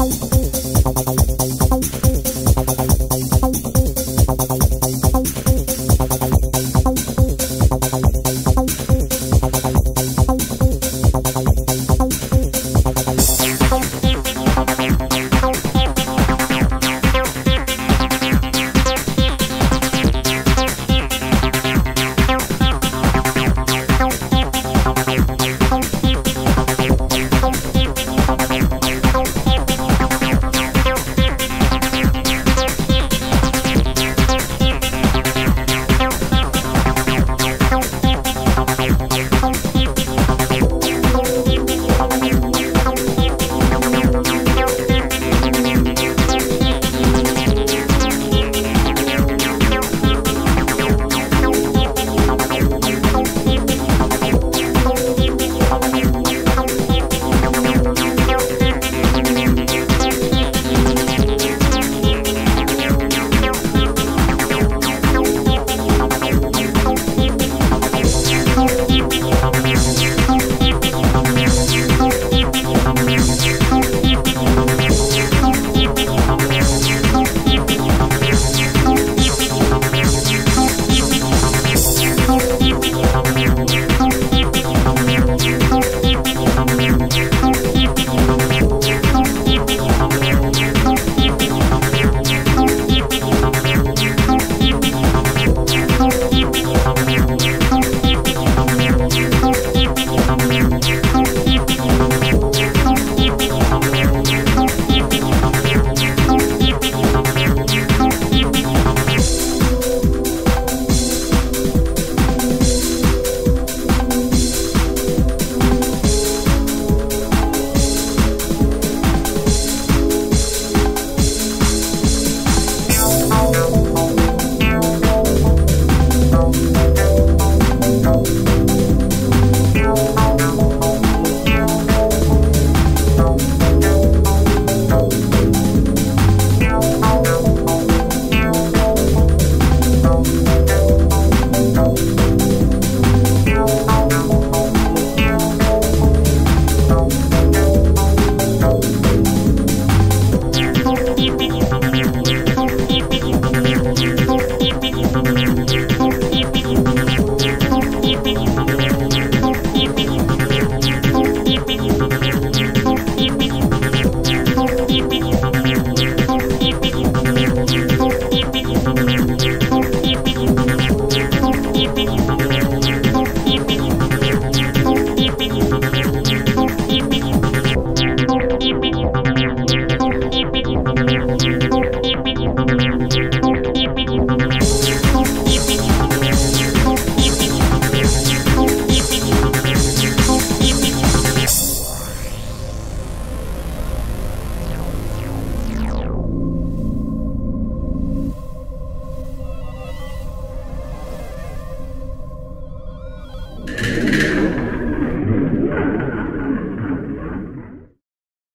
Thank